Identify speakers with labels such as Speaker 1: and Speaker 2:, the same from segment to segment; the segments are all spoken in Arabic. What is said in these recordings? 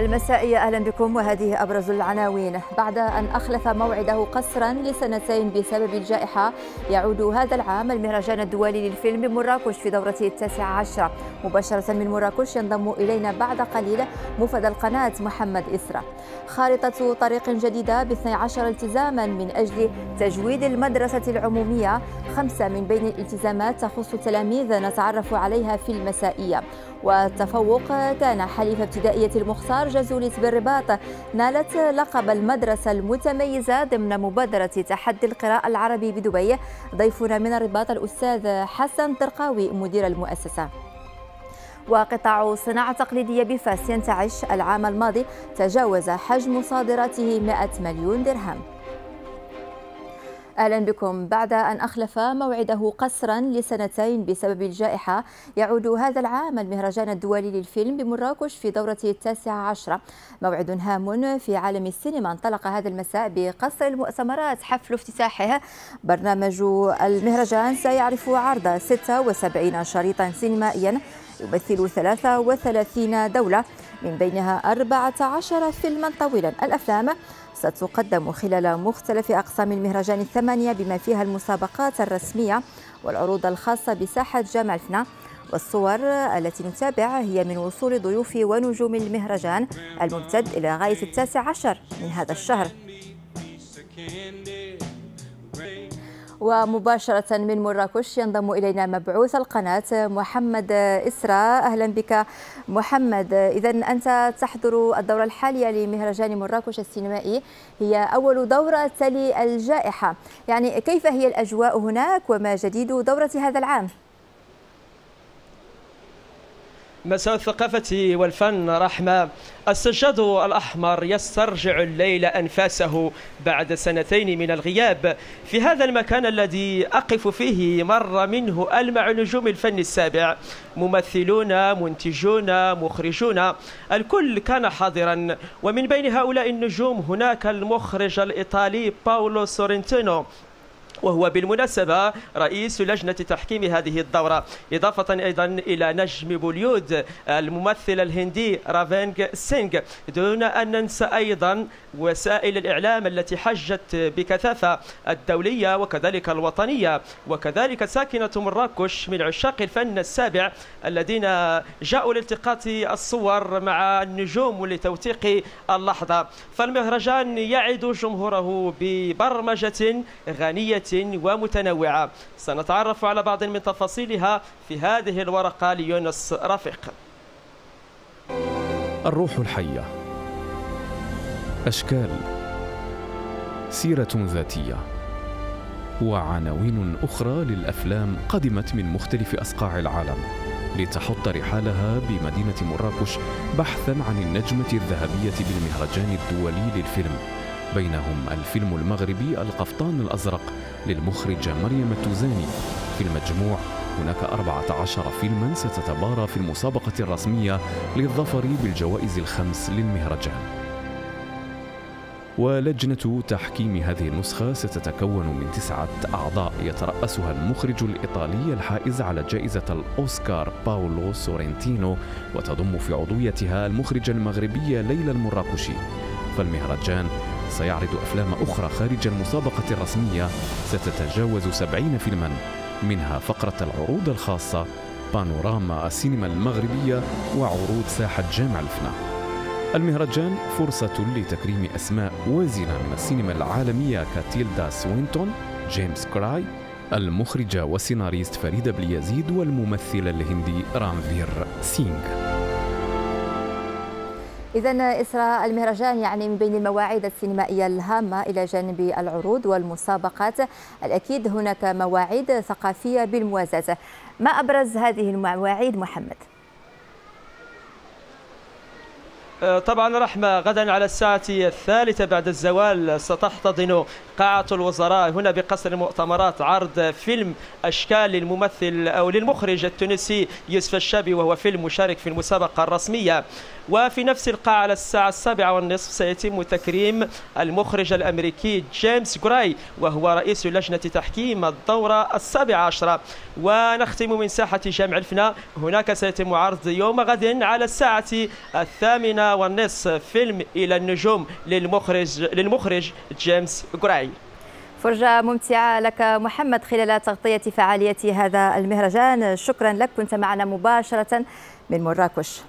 Speaker 1: المسائية أهلا بكم. وهذه أبرز العناوين. بعد أن أخلف موعده قصرا لسنتين بسبب الجائحة يعود هذا العام المهرجان الدولي للفيلم بمراكش في دورته التاسعة عشرة مباشرة من مراكش ينضم إلينا بعد قليل مفد القناة محمد إسرة خارطة طريق جديدة ب 12 التزاما من أجل تجويد المدرسة العمومية. خمسة من بين الالتزامات تخص تلاميذ نتعرف عليها في المسائية. والتفوق كان حليف ابتدائية المختار جزولة بالرباط. نالت لقب المدرسة المتميزة ضمن مبادرة تحدي القراءة العربي بدبي. ضيفنا من الرباط الأستاذ حسن طرقاوي مدير المؤسسة. وقطاع صناعة تقليدية بفاس ينتعش. العام الماضي تجاوز حجم صادراته 100 مليون درهم. أهلا بكم. بعد أن أخلف موعده قصرا لسنتين بسبب الجائحة يعود هذا العام المهرجان الدولي للفيلم بمراكش في دورته التاسعة عشرة. موعد هام في عالم السينما. انطلق هذا المساء بقصر المؤتمرات حفل افتتاحه برنامج المهرجان سيعرف عرض 76 شريطا سينمائيا يمثل 33 دولة من بينها 14 فيلما طويلا. الأفلام ستقدم خلال مختلف أقسام المهرجان الثمانية بما فيها المسابقات الرسمية والعروض الخاصة بساحة جامع الفنا. والصور التي نتابع هي من وصول ضيوف ونجوم المهرجان الممتد إلى غاية التاسع عشر من هذا الشهر. ومباشرة من مراكش ينضم إلينا مبعوث القناة محمد إسراء أهلا بك محمد. إذا أنت تحضر الدورة الحالية لمهرجان مراكش السينمائي. هي أول دورة تلي الجائحة. يعني كيف هي الأجواء هناك وما جديد دورة هذا العام؟
Speaker 2: مساء الثقافة والفن رحمة. السجاد الأحمر يسترجع الليل أنفاسه بعد سنتين من الغياب. في هذا المكان الذي أقف فيه مر منه ألمع نجوم الفن السابع. ممثلون منتجون مخرجون. الكل كان حاضرا. ومن بين هؤلاء النجوم هناك المخرج الإيطالي باولو سورنتينو. وهو بالمناسبة رئيس لجنة تحكيم هذه الدورة. إضافة أيضا إلى نجم بوليود الممثل الهندي رانفير سينغ. دون أن ننسى أيضا وسائل الإعلام التي حجت بكثافة الدولية وكذلك الوطنية. وكذلك ساكنة مراكش من عشاق الفن السابع الذين جاءوا لالتقاط الصور مع النجوم لتوثيق اللحظة. فالمهرجان يعد جمهوره ببرمجة غنية ومتنوعة. سنتعرف على بعض من تفاصيلها في هذه الورقة ليونس رفيق.
Speaker 3: الروح الحية. أشكال. سيرة ذاتية. وعناوين أخرى للأفلام قدمت من مختلف أصقاع العالم لتحط رحالها بمدينة مراكش بحثا عن النجمة الذهبية بالمهرجان الدولي للفيلم. بينهم الفيلم المغربي القفطان الأزرق للمخرج مريم التوزاني. في المجموع هناك 14 فيلما ستتبارى في المسابقة الرسمية للظفر بالجوائز الخمس للمهرجان. ولجنة تحكيم هذه النسخة ستتكون من تسعة أعضاء يترأسها المخرج الإيطالي الحائز على جائزة الأوسكار باولو سورنتينو وتضم في عضويتها المخرج المغربي ليلى المراكشي. فالمهرجان سيعرض أفلام أخرى خارج المسابقة الرسمية. ستتجاوز سبعين فيلما منها فقرة العروض الخاصة بانوراما السينما المغربية وعروض ساحة جامع الفنا المهرجان فرصة لتكريم أسماء وازنة من السينما العالمية كتيلدا سوينتون جيمس كراي المخرجة والسيناريست فريدة بليزيد والممثل الهندي رانفير سينغ.
Speaker 1: إذا إسراء المهرجان يعني من بين المواعيد السينمائية الهامة إلى جانب العروض والمسابقات الأكيد هناك مواعيد ثقافية بالموازاة ما أبرز هذه المواعيد محمد؟
Speaker 2: طبعا رحمة غدا على الساعة الثالثة بعد الزوال ستحتضن قاعة الوزراء هنا بقصر المؤتمرات عرض فيلم أشكال للممثل أو للمخرج التونسي يوسف الشابي وهو فيلم مشارك في المسابقة الرسمية. وفي نفس القاعة على الساعة السابعة والنصف سيتم تكريم المخرج الأمريكي جيمس جراي وهو رئيس لجنة تحكيم الدورة السابعة عشرة. ونختم من ساحة جامع الفنا هناك سيتم عرض يوم غد على الساعة الثامنة والنصف فيلم إلى النجوم للمخرج للمخرج جيمس جراي
Speaker 1: فرجة ممتعة لك محمد خلال تغطية فعالية هذا المهرجان. شكرا لك كنت معنا مباشرة من مراكش.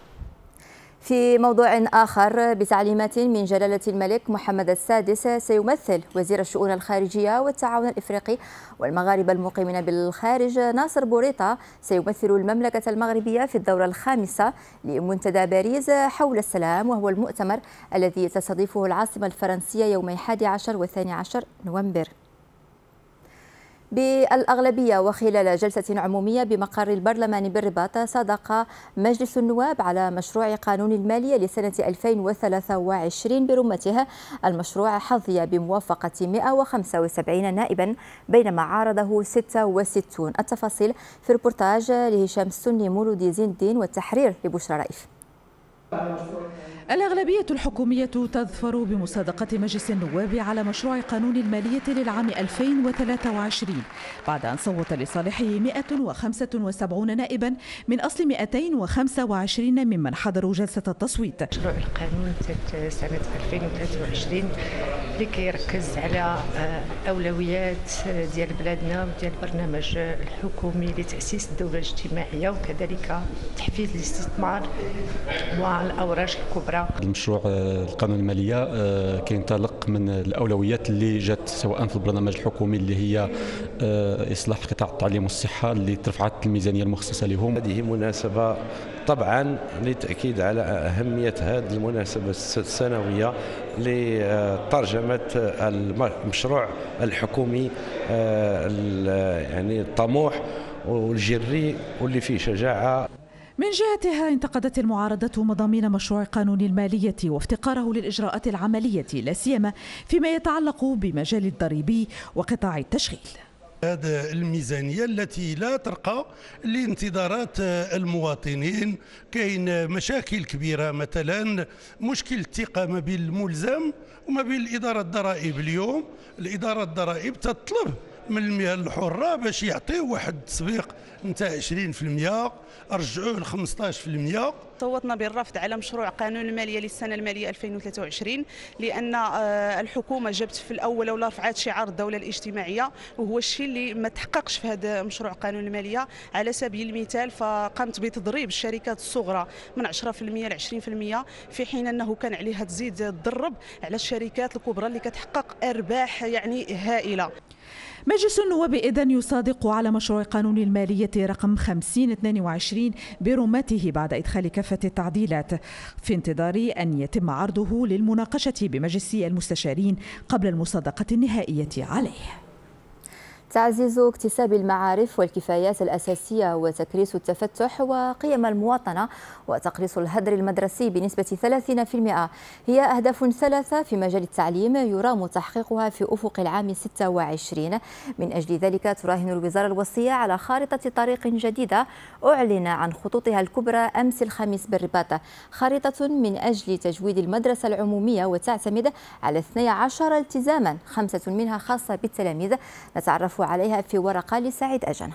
Speaker 1: في موضوع آخر بتعليمات من جلالة الملك محمد السادس سيمثل وزير الشؤون الخارجية والتعاون الإفريقي والمغاربة المقيمين بالخارج ناصر بوريطة. سيمثل المملكة المغربية في الدورة الخامسة لمنتدى باريس حول السلام وهو المؤتمر الذي تستضيفه العاصمة الفرنسية يومي 11 و 12 نوفمبر. بالأغلبية وخلال جلسة عمومية بمقر البرلمان بالرباط صادق مجلس النواب على مشروع قانون المالية لسنة 2023 برمته. المشروع حظي بموافقة 175 نائبا بينما عارضه 66 التفاصيل في ريبورتاج لهشام السني مولودي زين الدين والتحرير لبشرى رئيف
Speaker 4: الأغلبية الحكومية تظفر بمصادقة مجلس النواب على مشروع قانون المالية للعام 2023 بعد أن صوت لصالحه 175 نائبا من أصل 225 ممن حضروا جلسة التصويت.
Speaker 5: مشروع القانون سنة 2023 اللي كيركز على أولويات ديال بلادنا وديال البرنامج الحكومي لتأسيس الدولة الاجتماعية وكذلك تحفيز الاستثمار والاوراق الكبرى.
Speaker 6: المشروع آه، القانون المالية آه، كينطلق من الأولويات اللي جات سواء في البرنامج الحكومي اللي هي آه، إصلاح قطاع التعليم والصحة اللي ترفعت الميزانية المخصصة لهم.
Speaker 7: هذه مناسبة طبعا للتاكيد على أهمية هذه المناسبة السنوية لترجمة المشروع الحكومي يعني الطموح والجري واللي فيه شجاعة.
Speaker 4: من جهتها انتقدت المعارضة مضامين مشروع قانون المالية وافتقاره للإجراءات العملية لا سيما فيما يتعلق بمجال الضريبي وقطاع التشغيل.
Speaker 8: هذا الميزانية التي لا ترقى لانتظارات المواطنين. كاين مشاكل كبيرة مثلا مشكل الثقة ما بين الملزم وما بين الإدارة الضرائب اليوم. الإدارة الضرائب تطلب من المهن الحرة باش يعطيو واحد التسويق نتاع 20% رجعوه ل 15%
Speaker 9: صوتنا بالرفض على مشروع قانون الماليه للسنة المالية 2023 لأن آه، الحكومة جابت في الأول ولا رفعت شعار الدولة الاجتماعية وهو الشيء اللي ما تحققش في هذا مشروع قانون المالية على سبيل المثال فقامت بتضريب الشركات الصغرى من 10% ل 20% في حين أنه كان عليها تزيد تضرب على الشركات الكبرى اللي كتحقق أرباح يعني هائلة.
Speaker 4: مجلس النواب إذن يصادق على مشروع قانون المالية رقم 5022 برمته بعد إدخال كافة التعديلات. في انتظار أن يتم عرضه للمناقشة بمجلس المستشارين قبل المصادقة النهائية عليه.
Speaker 1: تعزيز اكتساب المعارف والكفايات الأساسية وتكريس التفتح وقيم المواطنة وتقليص الهدر المدرسي بنسبة 30% هي أهداف ثلاثة في مجال التعليم يرام تحقيقها في أفق العام 26 من أجل ذلك تراهن الوزارة الوصية على خارطة طريق جديدة أعلن عن خطوطها الكبرى أمس الخميس بالرباط. خارطة من أجل تجويد المدرسة العمومية وتعتمد على 12 التزاما خمسة منها خاصة بالتلاميذ. نتعرف عليها في ورقة لسعيد أجنة.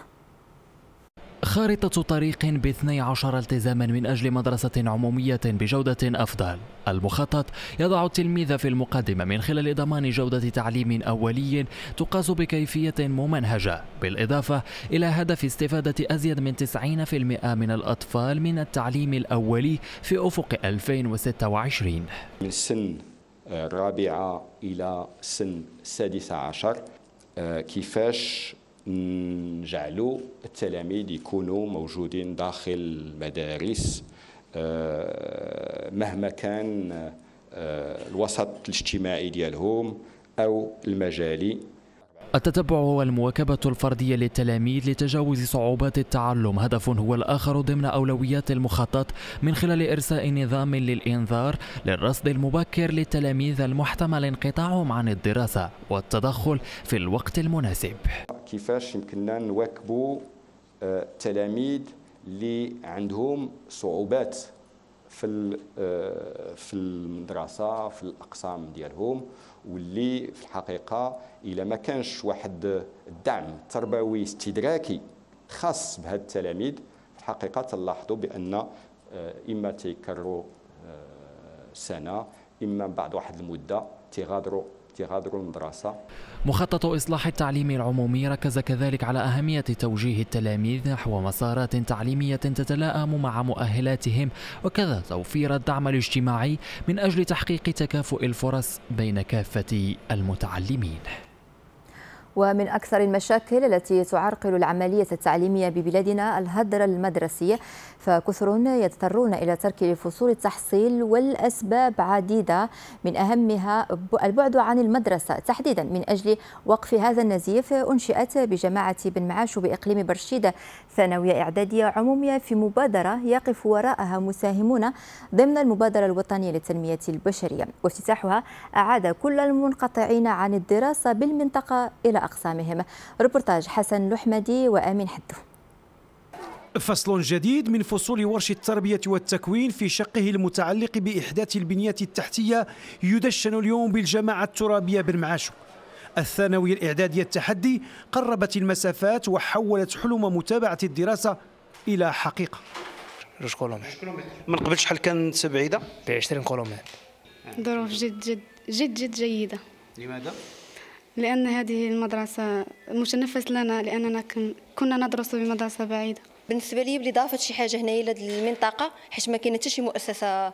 Speaker 10: خارطة طريق ب 12 التزاما من أجل مدرسة عمومية بجودة أفضل. المخطط يضع التلميذ في المقدمة من خلال ضمان جودة تعليم أولي تقاس بكيفية ممنهجة. بالإضافة إلى هدف استفادة أزيد من 90% من الأطفال من التعليم الأولي في أفق 2026
Speaker 11: من سن الرابعة إلى سن السادسة عشر كيفاش نجعلوا التلاميذ يكونوا موجودين داخل المدارس آه، مهما كان آه، الوسط الاجتماعي ديالهم أو المجالي.
Speaker 10: التتبع والمواكبة الفردية للتلاميذ لتجاوز صعوبات التعلم. هدف هو الآخر ضمن أولويات المخطط من خلال إرساء نظام للإنذار للرصد المبكر للتلاميذ المحتمل انقطاعهم عن الدراسة والتدخل في الوقت المناسب.
Speaker 11: كيفاش يمكننا نواكبوا التلاميذ آه، اللي عندهم صعوبات في آه، في المدرسة في الأقسام ديالهم واللي في الحقيقة إلا ما كانش واحد الدعم تربوي استدراكي خاص بهاد التلاميذ في الحقيقة تلاحظوا بأن آه، إما تيكرروا سنة إما بعد واحد المدة تيغادروا تيغادروا المدرسة
Speaker 10: مخطط إصلاح التعليم العمومي ركز كذلك على أهمية توجيه التلاميذ نحو مسارات تعليمية تتلائم مع مؤهلاتهم وكذا توفير الدعم الاجتماعي من أجل تحقيق تكافؤ الفرص بين كافة المتعلمين.
Speaker 1: ومن أكثر المشاكل التي تعرقل العملية التعليمية ببلادنا الهدر المدرسي فكثر يضطرون إلى ترك فصول التحصيل والأسباب عديدة من أهمها البعد عن المدرسة. تحديدا من أجل وقف هذا النزيف أنشئت بجماعة بن معاش بإقليم برشيدة ثانوية إعدادية عمومية في مبادرة يقف وراءها مساهمون ضمن المبادرة الوطنية للتنمية البشرية. وافتتاحها أعاد كل المنقطعين عن الدراسة بالمنطقة إلى أقسامهم. ربورتاج حسن لحمدي وآمين حدو.
Speaker 12: فصل جديد من فصول ورش التربية والتكوين في شقه المتعلق بإحداث البنية التحتية يدشن اليوم بالجماعة الترابية بالمعاشو الثانوية الإعدادية التحدي قربت المسافات وحولت حلم متابعة الدراسة إلى حقيقة.
Speaker 13: جوج كيلومتر. من قبل شحال كانت بعيدة؟
Speaker 14: ب 20 كيلومتر.
Speaker 15: ظروف جد جد جد جد جيدة.
Speaker 13: لماذا؟
Speaker 15: لأن هذه المدرسة متنفس لنا لأننا كنا ندرس بمدرسة بعيدة.
Speaker 16: بالنسبة لي بلي ضافت شي حاجة هنايا لهاد المنطقة حيت ما كاين حتى شي مؤسسة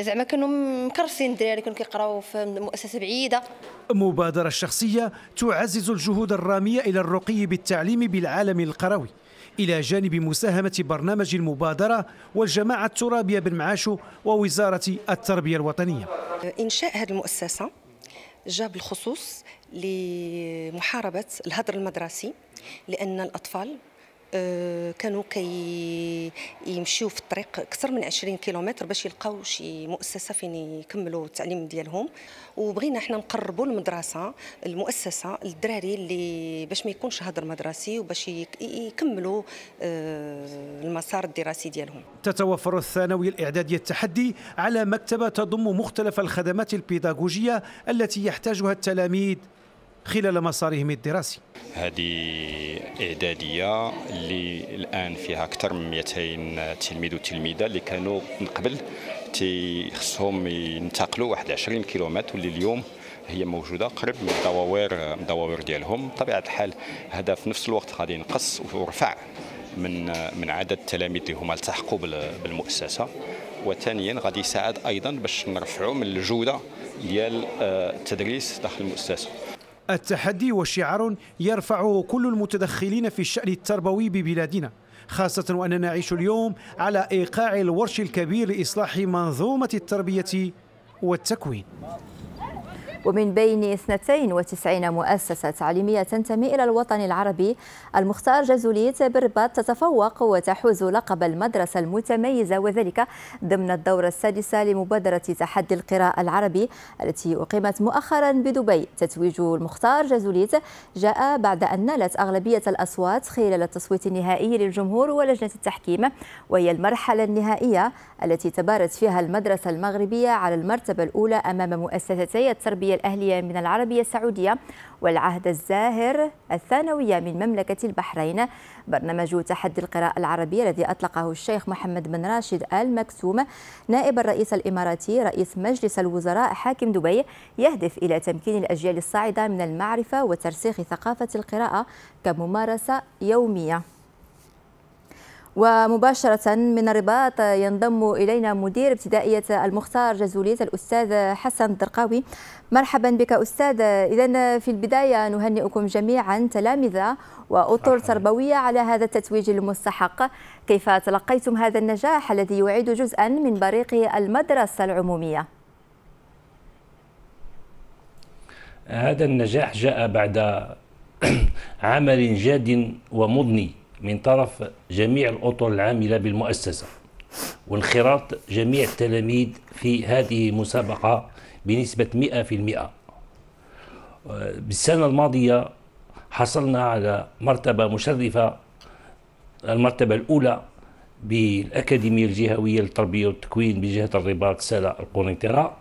Speaker 16: زعما كانوا مكرسين الدراري كانوا كيقراو في مؤسسة بعيدة.
Speaker 12: مبادرة شخصية تعزز الجهود الرامية إلى الرقي بالتعليم بالعالم القروي. إلى جانب مساهمة برنامج المبادرة والجماعة الترابية بالمعاشو ووزارة التربية الوطنية.
Speaker 17: إنشاء هذه المؤسسة جاء بالخصوص لمحاربة الهدر المدرسي لأن الأطفال آه، كانوا كي يمشيو في الطريق أكثر من 20 كيلومتر باش يلقاو شي مؤسسة فين يكملوا التعليم ديالهم. وبغينا إحنا نقربوا المدرسة المؤسسة للدراري اللي باش ما يكونش هدر مدرسي وباش يكملوا آه، المسار الدراسي ديالهم.
Speaker 12: تتوفر الثانويه الاعداديه التحدي على مكتبة تضم مختلف الخدمات البيداغوجية التي يحتاجها التلاميذ. خلال مسارهم الدراسي.
Speaker 11: هذه إعدادية اللي الآن فيها أكثر من 200 تلميذ وتلميذة اللي كانوا من قبل تيخصهم ينتقلوا واحد 20 كيلومتر واللي اليوم هي موجودة قريب من الدواوير الدواوير ديالهم. بطبيعة الحال هذا في نفس الوقت غادي ينقص ورفع من من عدد التلاميذ اللي هما التحقوا بالمؤسسة. وثانيا غادي يساعد أيضا باش نرفعوا من الجودة ديال آه، التدريس داخل المؤسسة.
Speaker 12: التحدي وشعار يرفعه كل المتدخلين في الشأن التربوي ببلادنا خاصة وأننا نعيش اليوم على إيقاع الورش الكبير لإصلاح منظومة التربية والتكوين.
Speaker 1: ومن بين 92 مؤسسة تعليمية تنتمي إلى الوطن العربي المختار جازوليت بالرباط تتفوق وتحوز لقب المدرسة المتميزة وذلك ضمن الدورة السادسة لمبادرة تحدي القراءة العربي التي أقيمت مؤخرا بدبي. تتويج المختار جازوليت جاء بعد أن نالت أغلبية الأصوات خلال التصويت النهائي للجمهور ولجنة التحكيم وهي المرحلة النهائية التي تبارت فيها المدرسة المغربية على المرتبة الأولى أمام مؤسستي التربية الأهلية من العربية السعودية والعهد الزاهر الثانوية من مملكة البحرين. برنامج تحدي القراءة العربية الذي أطلقه الشيخ محمد بن راشد آل مكتوم نائب الرئيس الإماراتي رئيس مجلس الوزراء حاكم دبي يهدف إلى تمكين الأجيال الصاعدة من المعرفة وترسيخ ثقافة القراءة كممارسة يومية. ومباشرة من الرباط ينضم إلينا مدير ابتدائية المختار جزوليت الأستاذ حسن الدرقاوي مرحبا بك أستاذ. إذا في البداية نهنئكم جميعا تلامذة وأطر تربوية على هذا التتويج المستحق. كيف تلقيتم هذا النجاح الذي يعد جزءا من بريق المدرسة العمومية؟
Speaker 18: هذا النجاح جاء بعد عمل جاد ومضني. من طرف جميع الأطر العاملة بالمؤسسة وانخراط جميع التلاميذ في هذه المسابقة بنسبة 100% بالسنة الماضية حصلنا على مرتبة مشرفة المرتبة الأولى بالأكاديمية الجهوية للتربية والتكوين بجهة الرباط سلا القرنطرة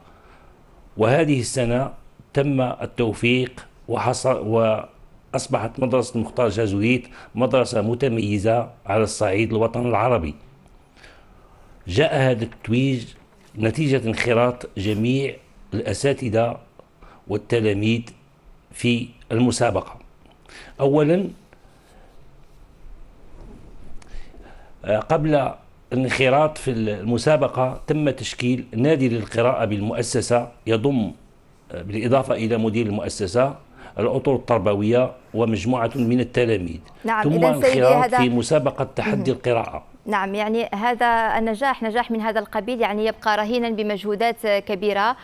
Speaker 18: وهذه السنة تم التوفيق وحصل أصبحت مدرسة المختار جازويت مدرسة متميزة على الصعيد الوطن العربي. جاء هذا التتويج نتيجة انخراط جميع الأساتذة والتلاميذ في المسابقة. أولا آه، قبل الانخراط في المسابقة تم تشكيل نادي للقراءة بالمؤسسة يضم آه، بالإضافة إلى مدير المؤسسة الأطر التربوية ومجموعة من التلاميذ.
Speaker 1: نعم
Speaker 18: ثم انخراط في مسابقة تحدي القراءة.
Speaker 1: نعم يعني هذا النجاح نجاح من هذا القبيل يعني يبقى رهينا بمجهودات كبيرة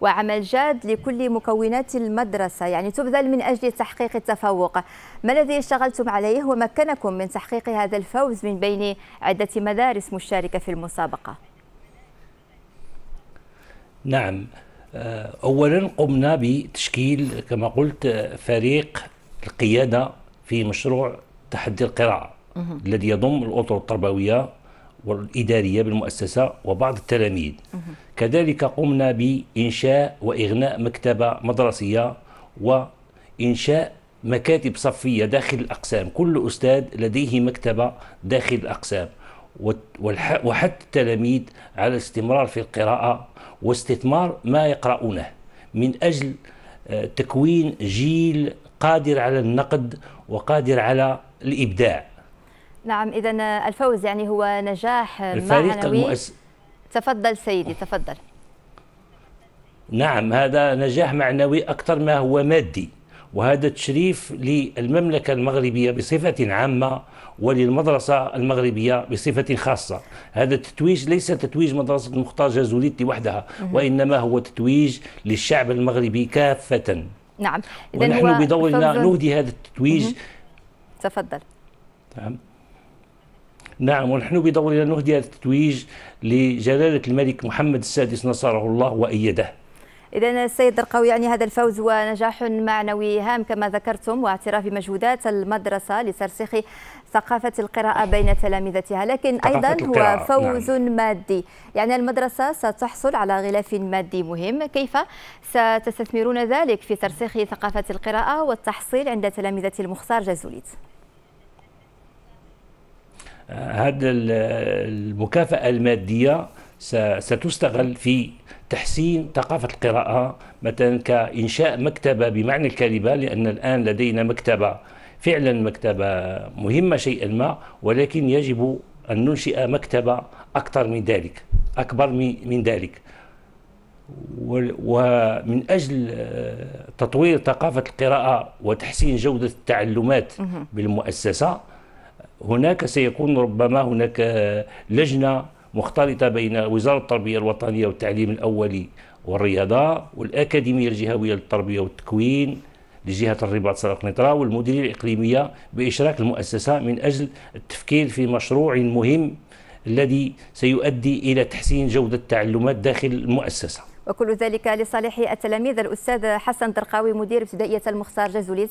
Speaker 1: وعمل جاد لكل مكونات المدرسة. يعني تبذل من أجل تحقيق التفوق. ما الذي اشتغلتم عليه ومكنكم من تحقيق هذا الفوز من بين عدة مدارس مشاركة في المسابقة؟
Speaker 18: نعم. أولا قمنا بتشكيل كما قلت فريق القيادة في مشروع تحدي القراءة الذي يضم الأطر التربوية والإدارية بالمؤسسة وبعض التلاميذ. كذلك قمنا بإنشاء وإغناء مكتبة مدرسية وإنشاء مكاتب صفية داخل الأقسام. كل أستاذ لديه مكتبة داخل الأقسام وحث التلاميذ على الاستمرار في القراءة واستثمار ما يقرؤونه من أجل آه، تكوين جيل قادر على النقد وقادر على الإبداع.
Speaker 1: نعم إذا الفوز يعني هو نجاح معنوي. المؤس... تفضل سيدي تفضل.
Speaker 18: نعم هذا نجاح معنوي أكثر ما هو مادي. وهذا تشريف للمملكة المغربية بصفة عامة وللمدرسة المغربية بصفة خاصة. هذا التتويج ليس تتويج مدرسة المختار جازوليتي وحدها وإنما هو تتويج للشعب المغربي كافة.
Speaker 1: نعم.
Speaker 18: ونحن بدورنا نهدي هذا التتويج.
Speaker 1: تفضل.
Speaker 18: نعم. نعم ونحن بدورنا نهدي هذا التتويج لجلالة الملك محمد السادس نصره الله وأيده.
Speaker 1: إذا السيد درقاوي يعني هذا الفوز ونجاح معنوي هام كما ذكرتم واعتراف بمجهودات المدرسة لترسيخ ثقافة القراءة بين تلامذتها. لكن أيضا هو فوز نعم. مادي. يعني المدرسة ستحصل على غلاف مادي مهم. كيف ستستثمرون ذلك في ترسيخ ثقافة القراءة والتحصيل عند تلامذة المختار جازوليت؟
Speaker 18: هذا المكافأة المادية ستستغل في تحسين ثقافة القراءة مثلا كإنشاء مكتبة بمعنى الكلمة لأن الآن لدينا مكتبة فعلا مكتبة مهمة شيئا ما ولكن يجب أن ننشئ مكتبة أكثر من ذلك أكبر من ذلك. ومن أجل آه، تطوير ثقافة القراءة وتحسين جودة التعلمات بالمؤسسة هناك سيكون ربما هناك لجنة مختلطة بين وزارة التربية الوطنية والتعليم الأولي والرياضة والأكاديمية الجهوية للتربية والتكوين لجهة الرباط سرق نطرا والمديرية الإقليمية بإشراك المؤسسة من أجل التفكير في مشروع مهم الذي سيؤدي إلى تحسين جودة التعلمات داخل المؤسسة.
Speaker 1: وكل ذلك لصالح التلاميذ الأستاذ حسن درقاوي مدير ابتدائية المختار جازوليز.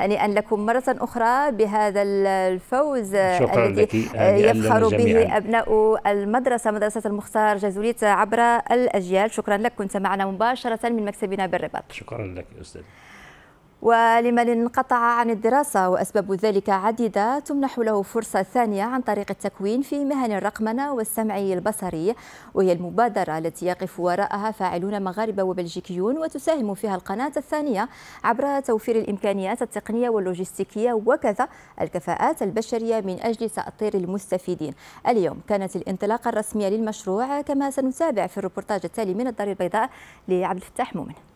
Speaker 1: هنيئا لكم مرة أخرى بهذا الفوز الذي يفخر به أبناء المدرسة مدرسة المختار جازوليت عبر الأجيال. شكرا لك كنت معنا مباشرة من مكتبنا بالرباط.
Speaker 18: شكرا لك أستاذ.
Speaker 1: ولمن انقطع عن الدراسة وأسباب ذلك عديدة تمنح له فرصة ثانية عن طريق التكوين في مهن الرقمنة والسمع البصري وهي المبادرة التي يقف وراءها فاعلون مغاربة وبلجيكيون وتساهم فيها القناة الثانية عبر توفير الإمكانيات التقنية واللوجستيكية وكذا الكفاءات البشرية من أجل تأطير المستفيدين. اليوم كانت الانطلاقة الرسمية للمشروع كما سنتابع في الروبورتاج التالي من الدار البيضاء لعبد الفتاح مؤمن.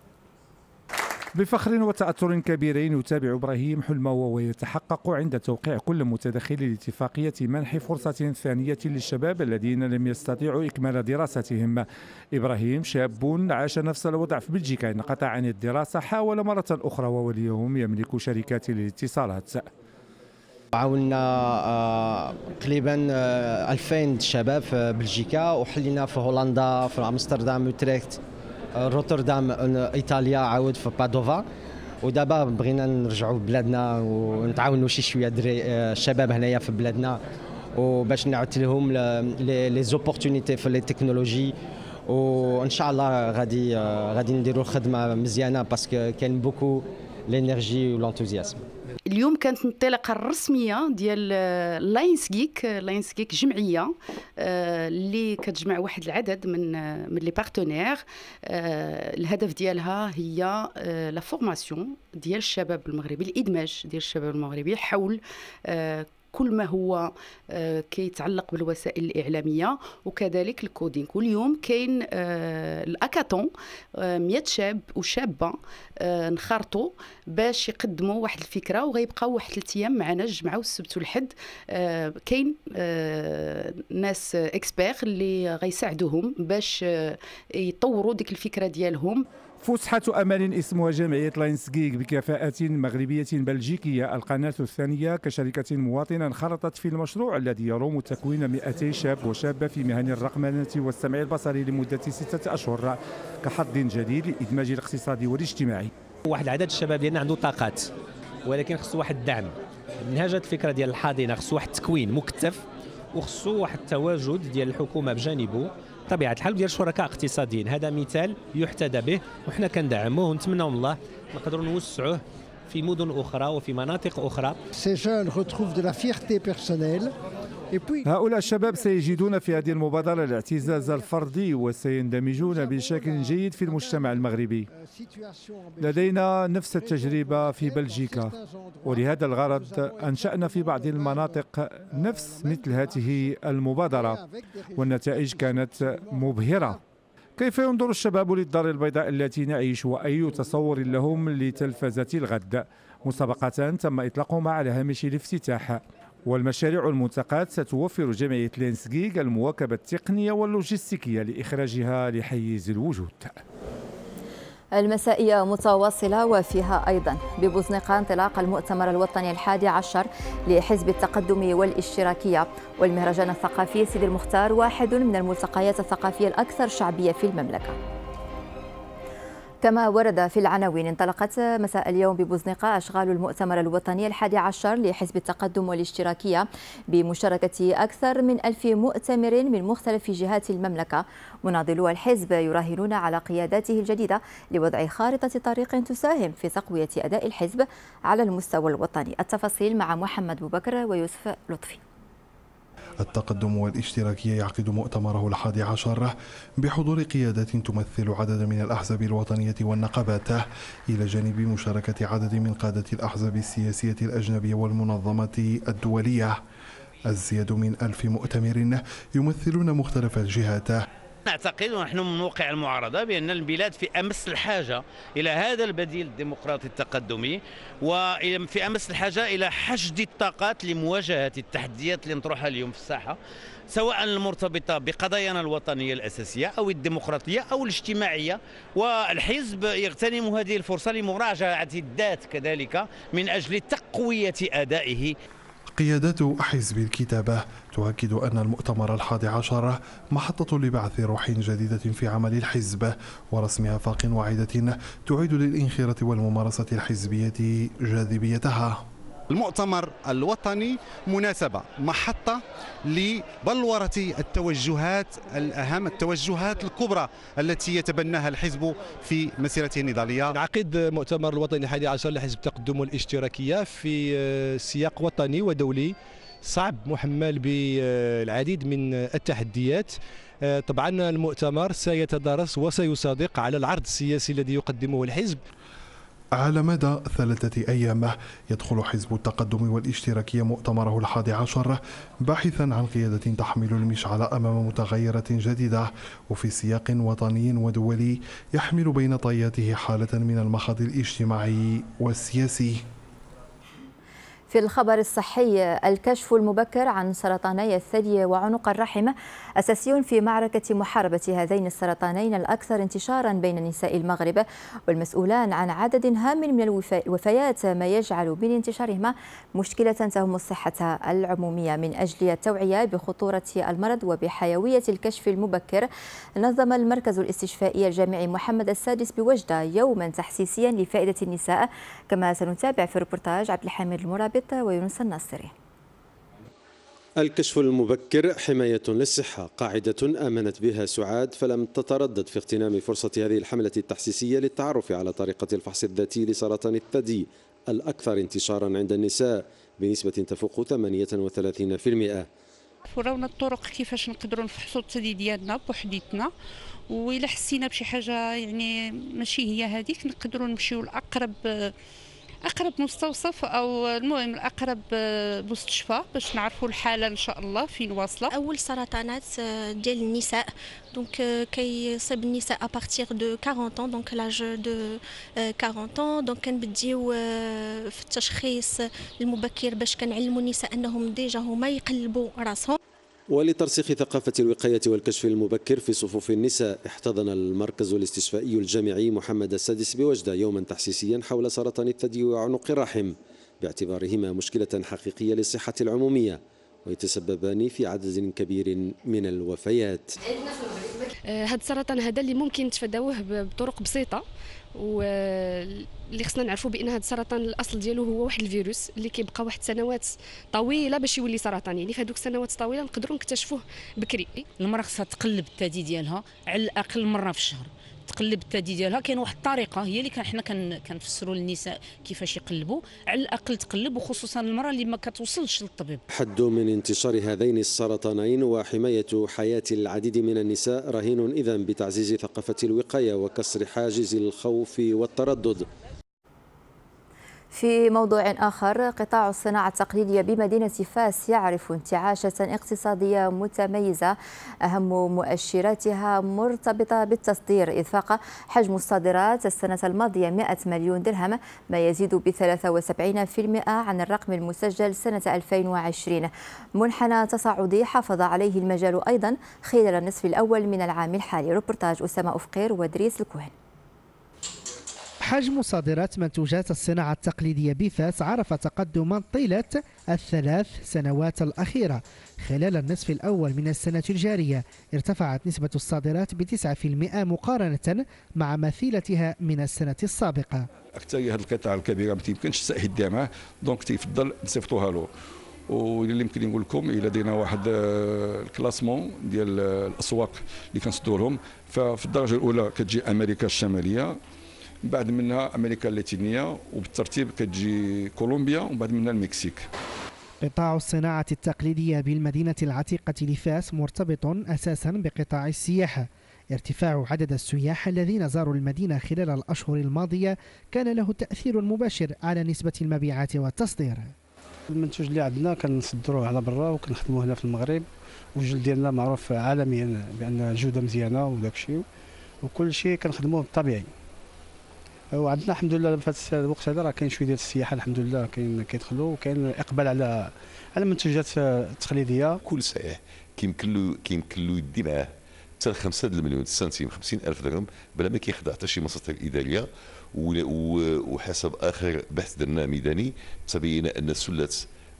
Speaker 14: بفخر وتأثر كبيرين يتابع إبراهيم حلمه ويتحقق عند توقيع كل متدخل لاتفاقية منح فرصة ثانية للشباب الذين لم يستطيعوا إكمال دراستهم. إبراهيم شاب عاش نفس الوضع في بلجيكا انقطع عن الدراسة حاول مرة أخرى ووليهم يملك شركات الاتصالات
Speaker 19: عاوننا آه، تقريبا 2000 آه، شباب في بلجيكا وحلينا في هولندا في أمستردام أوتريخت. روتردام ايطاليا عاود في بادوفا ودابا بغينا نرجعوا بلادنا ونتعاونوا شي شوية دري الشباب هنايا في بلادنا وباش نعطي لهم les opportunités في les technologies وان شاء الله غادي غادي نديروا الخدمه مزيانه parce que كاين beaucoup l'énergie و l'enthousiasme
Speaker 20: اليوم كانت الانطلاقه الرسميه ديال LionsGeek LionsGeek جمعية آه، اللي كتجمع واحد العدد من من les partenaires الهدف ديالها هي la formation ديال الشباب المغربي الإدماج ديال الشباب المغربي حول كل ما هو آه، كيتعلق بالوسائل الإعلامية. وكذلك ال coding. واليوم كاين آه، الاكاطون 100 آه، شاب وشابة انخرطوا باش يقدموا واحد الفكرة وغيبقاو واحد ثلاث أيام معنا الجمعه والسبت والحد. كاين ناس experts اللي غيساعدوهم باش يطوروا ديك الفكرة ديالهم.
Speaker 14: فسحة أمل اسمها جمعية LionsGeek بكفاءة مغربية بلجيكية. القناة الثانية كشركة مواطنة انخرطت في المشروع الذي يروم تكوين 200 شاب وشابة في مهن الرقمنة والسمع البصري لمدة ستة أشهر. كحظ جديد للإدماج الاقتصادي والاجتماعي.
Speaker 21: واحد العدد الشباب ديالنا عنده طاقات ولكن خصو واحد الدعم. منهجة الفكرة ديال الحاضنة خصو واحد التكوين مكتف وخصو واحد التواجد ديال الحكومة بجانبه. طبيعة الحال ديال شركاء اقتصاديين. هذا مثال يحتذى به وحنا كندعموه ونتمنى من الله نقدروا نوسعوه في مدن أخرى وفي مناطق أخرى.
Speaker 14: هؤلاء الشباب سيجدون في هذه المبادرة الاعتزاز الفردي وسيندمجون بشكل جيد في المجتمع المغربي. لدينا نفس التجربة في بلجيكا ولهذا الغرض أنشأنا في بعض المناطق نفس مثل هذه المبادرة والنتائج كانت مبهرة. كيف ينظر الشباب للدار البيضاء التي نعيش وأي تصور لهم لتلفزة الغد؟ مسابقة تم إطلاقهما على هامش الافتتاح والمشاريع المنتقاة ستوفر جمعية لينسجيج المواكبة التقنية واللوجستيكية لإخراجها لحيز الوجود.
Speaker 1: المسائية متواصلة وفيها أيضا ببوزنقة انطلاق المؤتمر الوطني الحادي عشر لحزب التقدم والاشتراكية. والمهرجان الثقافي سيدي المختار واحد من الملتقيات الثقافية الأكثر شعبية في المملكة. كما ورد في العناوين انطلقت مساء اليوم ببوزنقة أشغال المؤتمر الوطني الحادي عشر لحزب التقدم والاشتراكية بمشاركة أكثر من ألف مؤتمر من مختلف جهات المملكة. مناضلو الحزب يراهنون على قياداته الجديدة لوضع خارطة طريق تساهم في تقوية أداء الحزب على المستوى الوطني. التفاصيل مع محمد بوبكر ويوسف لطفي.
Speaker 22: التقدم والاشتراكية يعقد مؤتمره الحادي عشر بحضور قيادات تمثل عدد من الأحزاب الوطنية والنقابات إلى جانب مشاركة عدد من قادة الأحزاب السياسية الأجنبية والمنظمات الدولية. الزياد من ألف مؤتمر يمثلون مختلف الجهات
Speaker 23: نعتقد ونحن من موقع المعارضة بأن البلاد في أمس الحاجة إلى هذا البديل الديمقراطي التقدمي وفي أمس الحاجة إلى حشد الطاقات لمواجهة التحديات اللي نطرحها اليوم في الساحة سواء المرتبطة بقضايانا الوطنية الأساسية أو الديمقراطية أو الاجتماعية. والحزب يغتنم هذه الفرصة لمراجعة الذات كذلك من أجل تقوية أدائه.
Speaker 22: قيادات حزب الكتابة تؤكد أن المؤتمر الحادي عشر محطة لبعث روح جديدة في عمل الحزب ورسم آفاق واعدة تعيد للإنخراط والممارسة الحزبية جاذبيتها.
Speaker 24: المؤتمر الوطني مناسبة محطة لبلورة التوجهات الأهم التوجهات الكبرى التي يتبناها الحزب في مسيرته النضالية.
Speaker 25: نعقد مؤتمر الوطني الحادي عشر لحزب التقدم والاشتراكية في آه، سياق وطني ودولي صعب محمل بالعديد من التحديات. آه، طبعا المؤتمر سيتدارس وسيصادق على العرض السياسي الذي يقدمه الحزب.
Speaker 22: على مدى ثلاثة أيام يدخل حزب التقدم والاشتراكية مؤتمره الحادي عشر باحثا عن قيادة تحمل المشعل أمام متغيرة جديدة وفي سياق وطني ودولي يحمل بين طياته حالة من المخاض الاجتماعي والسياسي.
Speaker 1: في الخبر الصحي الكشف المبكر عن سرطاني الثدي وعنق الرحم أساسي في معركة محاربة هذين السرطانين الأكثر انتشارا بين نساء المغرب والمسؤولان عن عدد هام من الوفيات ما يجعل من انتشارهما مشكلة تهم الصحة العمومية. من أجل التوعية بخطورة المرض وبحيوية الكشف المبكر نظم المركز الاستشفائي الجامعي محمد السادس بوجدة يوما تحسيسيا لفائدة النساء. كما سنتابع في ريبورتاج عبد الحميد المرابط ويونس الناصري.
Speaker 26: الكشف المبكر حماية للصحة. قاعدة آمنت بها سعاد فلم تتردد في اغتنام فرصة هذه الحملة التحسيسية للتعرف على طريقة الفحص الذاتي لسرطان الثدي الأكثر انتشارا عند النساء بنسبة تفوق 38%
Speaker 27: وراونا الطرق كيفاش نقدروا نفحصوا الثدي ديالنا بوحديتنا وإلا حسينا بشي حاجة يعني ماشي هي هذيك نقدروا نمشيو لأقرب أقرب مستوصف أو المهم الأقرب مستشفى باش نعرفوا الحالة إن شاء الله فين واصلة.
Speaker 28: أول سرطانات ديال النساء. donc كيصيب النساء à partir de 40 ans. donc l'âge de 40 ans. donc كنبديو في التشخيص المبكر باش كنعلموا النساء أنهم ديجا هما يقلبوا راسهم.
Speaker 26: ولترسيخ ثقافة الوقاية والكشف المبكر في صفوف النساء احتضن المركز الاستشفائي الجامعي محمد السادس بوجدة يوما تحسيسيا حول سرطان الثدي وعنق الرحم باعتبارهما مشكلة حقيقية للصحة العمومية ويتسببان في عدد كبير من الوفيات.
Speaker 29: هذا السرطان هذا اللي ممكن تفاداوه بطرق بسيطة. واللي خصنا نعرفوا بأن هذا السرطان الأصل ديالو هو واحد الفيروس اللي كيبقى واحد سنوات طويلة باش يولي سرطان. يعني في هذوك السنوات الطويلة نقدروا نكتشفوه بكري.
Speaker 30: المرأة خصها تقلب الثدي ديالها على الأقل مرة في الشهر. تقلب الثدي ديالها. كاين واحد الطريقة هي اللي حنا كنفسروا للنساء كيفاش يقلبوا على الأقل تقلب وخصوصا المرأة اللي ما كتوصلش للطبيب.
Speaker 26: حد من انتشار هذين السرطانين وحماية حياة العديد من النساء رهين اذا بتعزيز ثقافة الوقاية وكسر حاجز الخوف والتردد.
Speaker 1: في موضوع آخر قطاع الصناعة التقليدية بمدينة فاس يعرف انتعاشة اقتصادية متميزة. أهم مؤشراتها مرتبطة بالتصدير إذ فاق حجم الصادرات السنة الماضية 100 مليون درهم ما يزيد ب 73% عن الرقم المسجل سنة 2020 منحنى تصاعدي حافظ عليه المجال أيضا خلال النصف الأول من العام الحالي. روبورتاج أسامة أفقير ودريس الكوهن.
Speaker 31: حجم صادرات منتوجات الصناعة التقليدية بفاس عرف تقدما طيلة الثلاث سنوات الأخيرة خلال النصف الأول من السنة الجارية. ارتفعت نسبة الصادرات ب 9% مقارنة مع مثيلتها من السنة السابقة.
Speaker 32: أكثر هذه القطاع الكبيرة ما يمكنش تستهد معاه دونك تيفضل نصيفطوها له. واللي يمكن نقول لكم لدينا واحد الكلاسمون ديال الأسواق اللي كنصدوا لهم. ففي الدرجة الأولى كتجي أمريكا الشمالية بعد منها أمريكا اللاتينية وبالترتيب كتجي كولومبيا ومن بعد منها المكسيك.
Speaker 31: قطاع الصناعة التقليدية بالمدينة العتيقة لفاس مرتبط أساسا بقطاع السياحة. ارتفاع عدد السياح الذين زاروا المدينة خلال الأشهر الماضية كان له تأثير مباشر على نسبة المبيعات والتصدير.
Speaker 13: المنتوج اللي عندنا كنصدروه على برا وكنخدموه هنا في المغرب والجلد ديالنا معروف عالميا بأن جودة مزيانة وداك الشيء وكل شيء كنخدموه بالطبيعي وعندنا الحمد لله في هذا الوقت هذا راه كاين شوية ديال السياحة الحمد لله كاين كيدخلوا وكاين إقبال على على المنتوجات التقليديه
Speaker 33: كل سائح كيمكن له كيمكن له يدي معاه حتى 5 المليون سنتيم 50 ألف درهم بلا ما كيخضع حتى شي مصادر إدارية. وحسب آخر بحث درناه ميداني تبين أن سله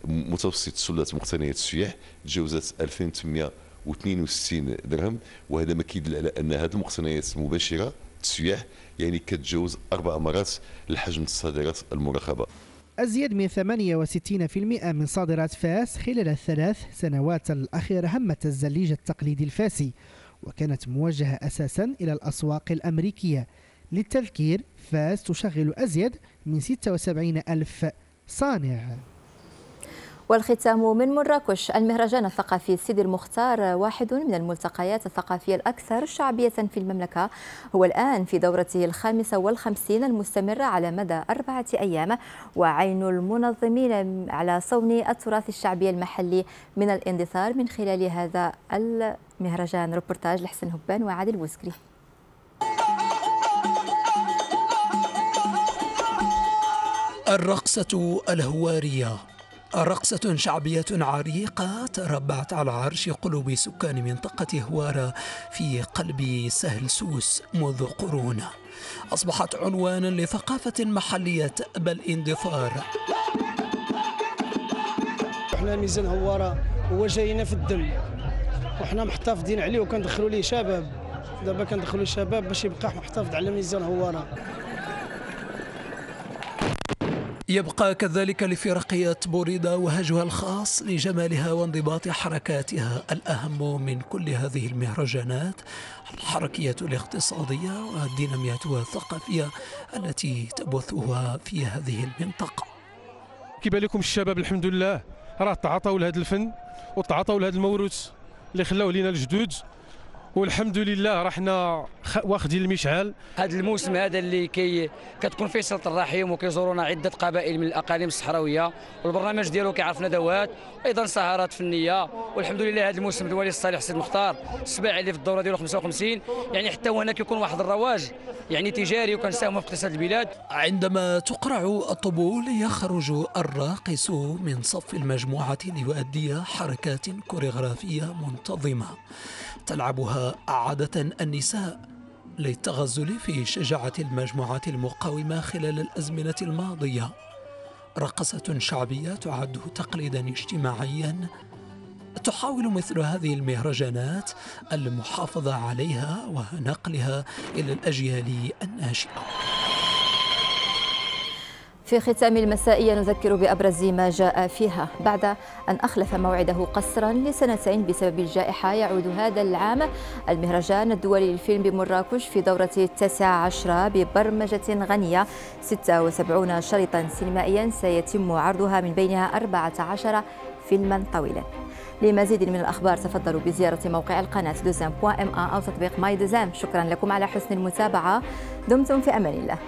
Speaker 33: متوسط سلة مقتنيات السياح تجاوزت 2862 درهم. وهذا ما كيدل على أن هذه المقتنيات مباشرة السياح يعني كتجاوز أربع مرات الحجم الصادرات المرخبة.
Speaker 31: أزيد من 68% من صادرات فاس خلال الثلاث سنوات الأخيرة همت الزليج التقليدي الفاسي وكانت موجهة أساسا إلى الأسواق الأمريكية. للتذكير فاس تشغل أزيد من 76 ألف صانع.
Speaker 1: والختام من مراكش. المهرجان الثقافي سيدي المختار واحد من الملتقيات الثقافية الأكثر شعبية في المملكة. هو الآن في دورته الخامسة والخمسين المستمرة على مدى أربعة أيام. وعين المنظمين على صون التراث الشعبي المحلي من الاندثار من خلال هذا المهرجان. روبورتاج لحسن هبان وعادل بوسكري.
Speaker 34: الرقصة الهوارية. رقصة شعبية عريقة تربعت على عرش قلوب سكان منطقة هوارة في قلب سهل سوس منذ قرون أصبحت عنوانا لثقافة محلية بل اندثار.
Speaker 13: إحنا ميزان هوارة هو جاينا في الدم. وحنا محتفظين عليه وكندخلوا ليه شباب. دابا كندخلوا شباب باش يبقى محتفظ على ميزان هوارة
Speaker 34: يبقى كذلك لفرقية بوريدا وهجها الخاص لجمالها وانضباط حركاتها الأهم من كل هذه المهرجانات الحركية الاقتصادية والدينامية الثقافية التي تبثها في هذه المنطقة.
Speaker 35: كيبان لكم الشباب الحمد لله راه تعاطوا لهذا الفن وتعاطوا لهذا الموروث اللي خلاوه لينا الجدود. والحمد لله رحنا واخدين المشعل.
Speaker 36: هذا الموسم هذا اللي كي كتكون فيه صلة الرحم وكيزورونا عدة قبائل من الأقاليم الصحراوية. والبرنامج ديالو كيعرف ندوات أيضا سهرات فنية. والحمد لله هذا الموسم الوالي الصالح سيد مختار السباعي اللي في الدوره ديالو 55 يعني حتى هنا كيكون واحد الرواج يعني تجاري وكنساهموا في اقتصاد البلاد.
Speaker 34: عندما تقرع الطبول يخرج الراقص من صف المجموعة ليؤدي حركات كوريغرافية منتظمة. تلعبها عادة النساء للتغزل في شجاعة المجموعات المقاومة خلال الأزمنة الماضية. رقصة شعبية تعد تقليدا اجتماعيا تحاول مثل هذه المهرجانات المحافظة عليها ونقلها إلى الأجيال الناشئة.
Speaker 1: في ختام المسائية نذكر بأبرز ما جاء فيها. بعد أن أخلف موعده قصرا لسنتين بسبب الجائحة يعود هذا العام المهرجان الدولي للفيلم بمراكش في دورة التاسعة عشرة ببرمجة غنية. 76 شريطا سينمائيا سيتم عرضها من بينها 14 فيلما طويلا. لمزيد من الأخبار تفضلوا بزيارة موقع القناة دوزام إم أو تطبيق ماي دوزام شكرا لكم على حسن المتابعة. دمتم في أمان الله.